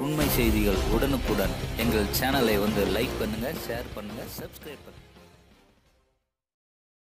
உண்மை செய்திகள் உடனுக்குடன் எங்கள் சேனலை வந்து லைக் பண்ணுங்கள் ஷேர் பண்ணுங்கள் சப்ஸ்கிரைப் பண்ணுங்கள்